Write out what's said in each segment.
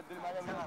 Abdülmeryem Yılmaz.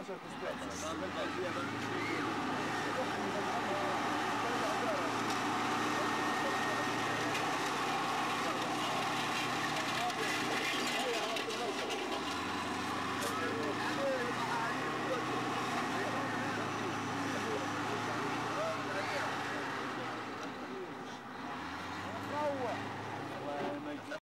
наша атестация.